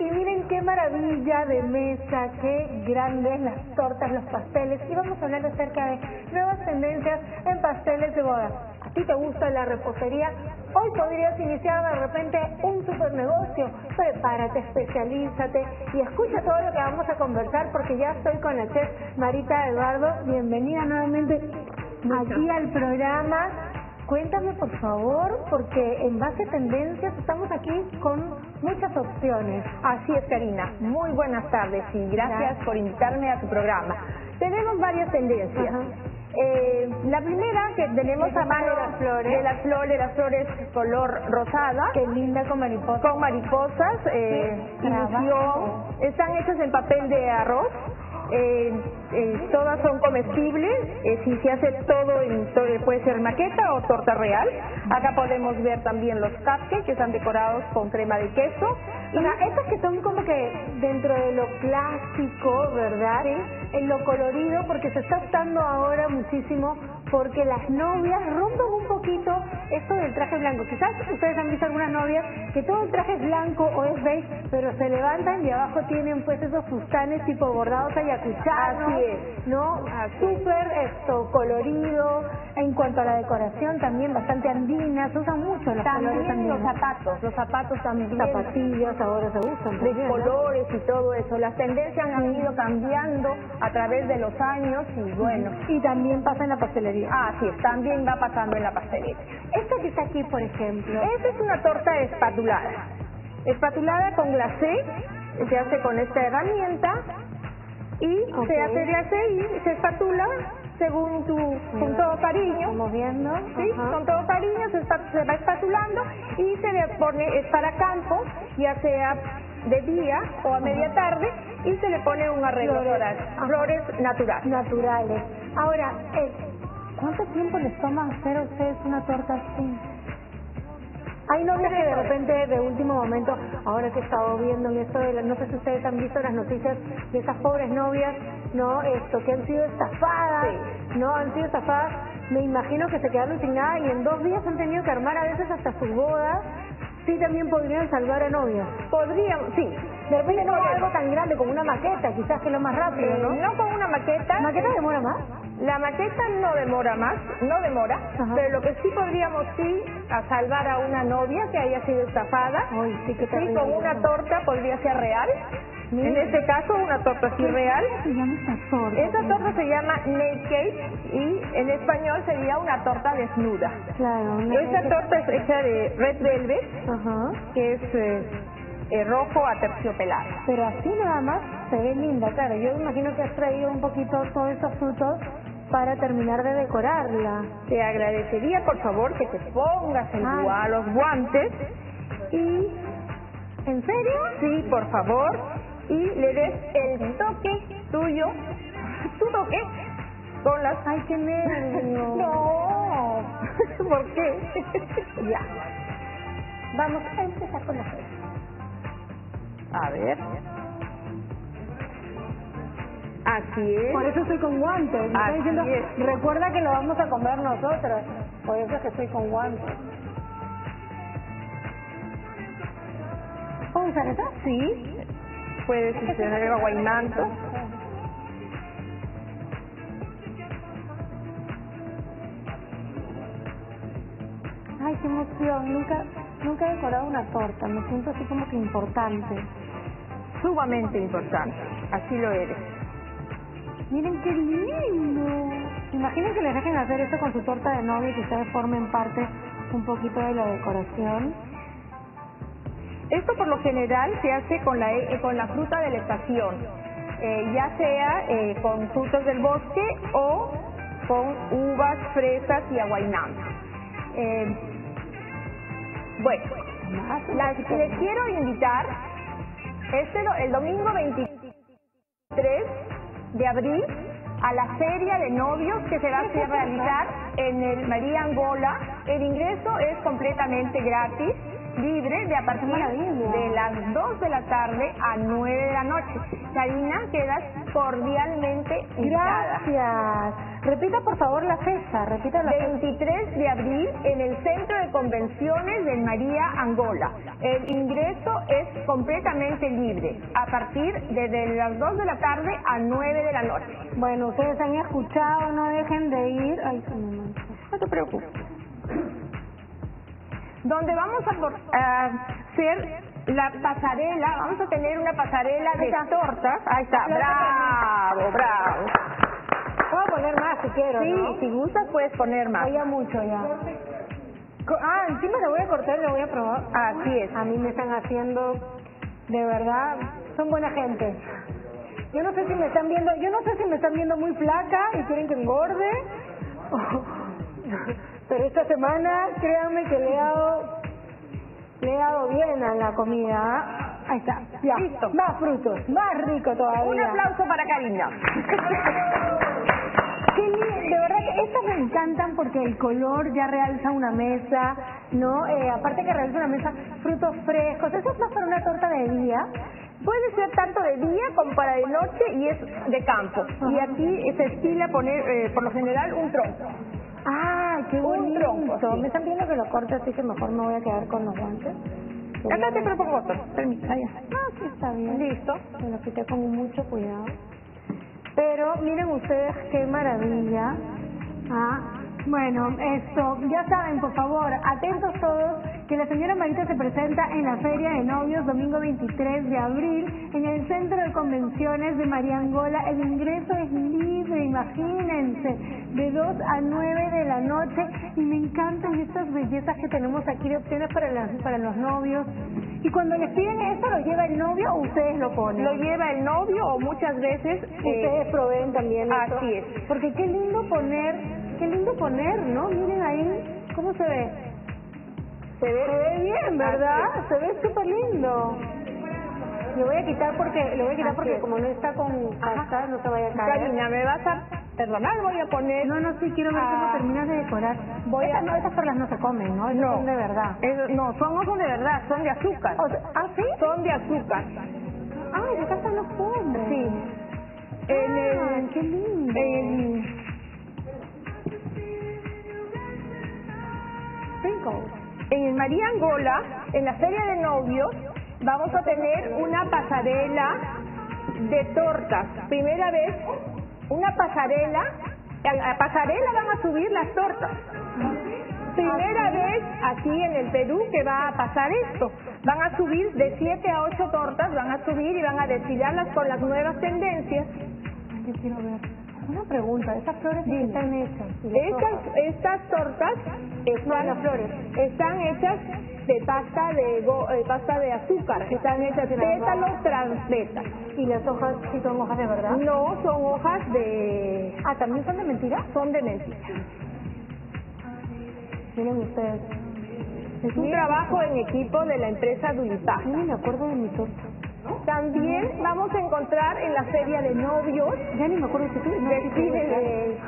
Y miren qué maravilla de mesa, qué grandes las tortas, los pasteles. Y vamos a hablar acerca de nuevas tendencias en pasteles de boda. ¿A ti te gusta la repostería? Hoy podrías iniciar de repente un super negocio. Prepárate, especialízate y escucha todo lo que vamos a conversar porque ya estoy con la chef Marita Eduardo. Bienvenida nuevamente aquí al programa. Cuéntame por favor, porque en base a tendencias estamos aquí con muchas opciones. Así es, Karina. Muy buenas tardes y gracias, por invitarme a tu programa. Tenemos varias tendencias. Eh, la primera que tenemos a mano de las flores. de las flores, las flores color rosada. Qué linda con mariposas. Con mariposas, eh, ilusión. Están hechas en papel de arroz. Eh, eh, todas son comestibles, eh, si se hace todo, en, todo, puede ser maqueta o torta real. Acá podemos ver también los cupcakes que están decorados con crema de queso. Y estas que son como que dentro de lo clásico, ¿verdad? En lo colorido, porque se está optando ahora muchísimo porque las novias rompen un poquito esto del traje blanco. Quizás ustedes han visto algunas novias que todo el traje es blanco o es beige, pero se levantan y abajo tienen pues esos fustanes tipo bordados ayacuchados. Así es. ¿No? Súper esto, colorido. En cuanto a la decoración, también bastante andina. Se usan mucho los también colores también. los zapatos, los zapatos también. Zapatillas ahora se usan. De colores y todo eso. Las tendencias han ido cambiando a través de los años y bueno. Y también pasa en la pastelería. Ah, sí, también va pasando en la pastelería. Esta que está aquí, por ejemplo. Esta es una torta espatulada. Espatulada con glacé, se hace con esta herramienta y se hace glacé y se espatula según tu, con todo cariño. Estamos viendo. Sí, Ajá. con todo cariño se, se va espatulando y se le pone, es para campo, ya sea de día o a media tarde, y se le pone un arreglo Flores. floral, Ajá. flores naturales. naturales. Ahora, eh, ¿cuánto tiempo les toma hacer a ustedes una torta así? Hay novias que de repente, de último momento, ahora que he estado viendo en esto de la- no sé si ustedes han visto las noticias de esas pobres novias, ¿no? Esto, que han sido estafadas, ¿no? Han sido estafadas, me imagino que se quedaron sin nada y en dos días han tenido que armar a veces hasta sus bodas, sí también podrían salvar a novias. Podríamos, sí, De repente no algo tan grande como una maqueta, quizás que es lo más rápido, eh, ¿no? no con una maqueta. ¿La maqueta demora más? La maqueta no demora más, no demora, Ajá. pero lo que sí podríamos sí a salvar a una novia que haya sido estafada. Ay, sí, con una torta podría ser real. Mira. En este caso, una torta así real. ¿Cómo se llama esta torta? Esta torta se llama naked cake y en español sería una torta desnuda. Claro. Esta torta es hecha de red velvet, Ajá. que es eh, eh, rojo aterciopelado. Pero así nada más se ve linda, claro. Yo imagino que has traído un poquito todos estos frutos para terminar de decorarla. Te agradecería, por favor, que te pongas el gua- los guantes y ¿En serio? Sí, por favor. Y le des el toque tuyo, tu toque, con las... Ay, qué nervio. No, ¿por qué? Ya. Vamos a empezar con la fresa. A ver. Así es. Por eso estoy con guantes. Me está Así diciendo, es. recuerda que lo vamos a comer nosotros. Por eso es que estoy con guantes. ¿Puedo usar esa? Sí. Puedes hacer agua y manto. Ay, qué emoción. Nunca, nunca he decorado una torta. Me siento así como que importante. Sumamente importante. Así lo eres. Miren qué lindo. Imaginen que les dejen hacer esto con su torta de novia y que ustedes formen parte un poquito de la decoración. Esto por lo general se hace con la, eh, con la fruta de la estación, eh, ya sea eh, con frutos del bosque o con uvas, fresas y aguainanza. Eh, bueno, las, les quiero invitar este el domingo 23 de abril a la feria de novios que se va a realizar en el María Angola. El ingreso es completamente gratis, libre, de a partir de las 2 de la tarde a 9 de la noche. Karina, quedas cordialmente invitada. Gracias. Repita por favor la fecha. Repita la fecha. 23 de abril en el Centro de Convenciones de María Angola. El ingreso es completamente libre, a partir de las 2 de la tarde a 9 de la noche. Bueno, ustedes han escuchado, no dejen de ir. Ay, no te preocupes. Donde vamos a hacer la pasarela, vamos a tener una pasarela de tortas. Ahí está, bravo, bravo. Puedo poner más si quiero, Sí, si gustas puedes poner más. Ya mucho ya. Ah, encima lo voy a cortar y lo voy a probar. Así es. A mí me están haciendo, de verdad, son buena gente. Yo no sé si me están viendo, yo no sé si me están viendo muy flaca y quieren que engorde. Pero esta semana, créanme que le he dado, le he dado bien a la comida. Ahí está, ya. Listo. Más frutos, más rico todavía. Un aplauso para Karina. de verdad que estas me encantan porque el color ya realza una mesa, ¿no? Eh, aparte que realza una mesa, frutos frescos, eso es más para una torta de día. Puede ser tanto de día como para de noche y es de campo. Y aquí se estila poner, eh, por lo general, un tronco. Ah, qué bonito. Un tronco. Me están viendo que lo corte, así que mejor me voy a quedar con los guantes. Acá te propongo otro. Permítame. Ah, sí, está bien. Listo. Me lo quité con mucho cuidado. Pero miren ustedes qué maravilla. Ah, bueno, esto, ya saben, por favor, atentos todos, que la señora Marita se presenta en la Feria de Novios domingo 23 de abril en el Centro de Convenciones de Mariangola. El ingreso es libre, imagínense, de 2 a 9 de la noche y me encantan estas bellezas que tenemos aquí de opciones para, las, para los novios. Y cuando les piden esto, ¿lo lleva el novio o ustedes lo ponen? Lo lleva el novio o muchas veces... Ustedes eh, proveen también Así es. Porque qué lindo poner qué lindo poner, ¿no? Miren ahí. Se ve, se ve bien, ¿verdad? Se ve súper lindo. Lo voy a quitar porque lo voy a quitar porque como no está con pasta, no te vaya a caer. Karina, me vas a perdonar, voy a poner. No, no, sí quiero ver cómo ah. terminas de decorar. Voy estas, no, esas perlas no se comen, ¿no? no, son de verdad. no, son ojos de verdad, son de azúcar. ¿Ah, sí? Son de azúcar. Ay, de acá están los fondos. Sí. En ah, el, qué lindo. En, María Angola, en la feria de novios, vamos a tener una pasarela de tortas. Primera vez, una pasarela. A la pasarela van a subir las tortas. Primera vez aquí en el Perú que va a pasar esto. Van a subir de 7 a 8 tortas, van a subir y van a desfilarlas con las nuevas tendencias. Yo quiero ver. Una pregunta, ¿estas flores están hechas? Estas, estas tortas están, las flores. están hechas de pasta de pasta de azúcar, están hechas de pétalo transbeta. ¿Y las hojas sí son hojas de verdad? No, son hojas de... Ah, ¿también son de mentira? Son de mentira. Miren ustedes. Es un trabajo en equipo de la empresa Dulipaz. Sí, me acuerdo de mi torta. También vamos a encontrar en la feria de novios. Ya ni me acuerdo de tú. Desfile de,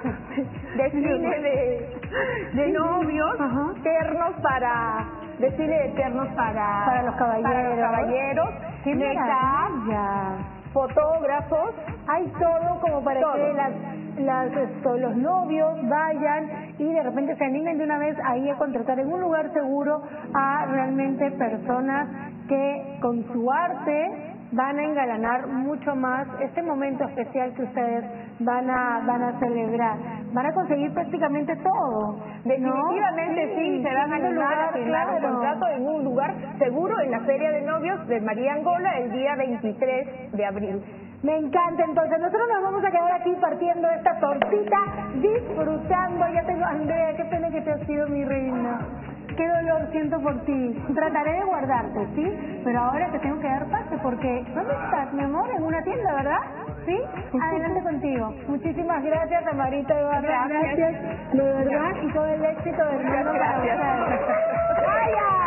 desfile de, de novios, ternos para, desfile de ternos para, para los caballeros. Para los caballeros. Qué fotógrafos. Hay todo como para que las las, los novios vayan y de repente se animen de una vez ahí a contratar en un lugar seguro a realmente personas que con su arte van a engalanar mucho más este momento especial que ustedes van a van a celebrar. Van a conseguir prácticamente todo. Definitivamente sí, se van a a firmar un contrato en un lugar seguro en la Feria de Novios de María Angola el día 23 de abril. Me encanta, entonces nosotros nos vamos a quedar aquí partiendo esta tortita, disfrutando. Ya tengo, Andrea, qué pena que te has sido mi reina. Qué dolor siento por ti. Trataré de guardarte, ¿sí? Pero ahora te tengo que dar pase porque ¿dónde estás, mi amor? En una tienda, ¿verdad? ¿Sí? Adelante contigo. Muchísimas gracias, Amarita Gracias. De verdad y todo el éxito del mundo para ¡Vaya!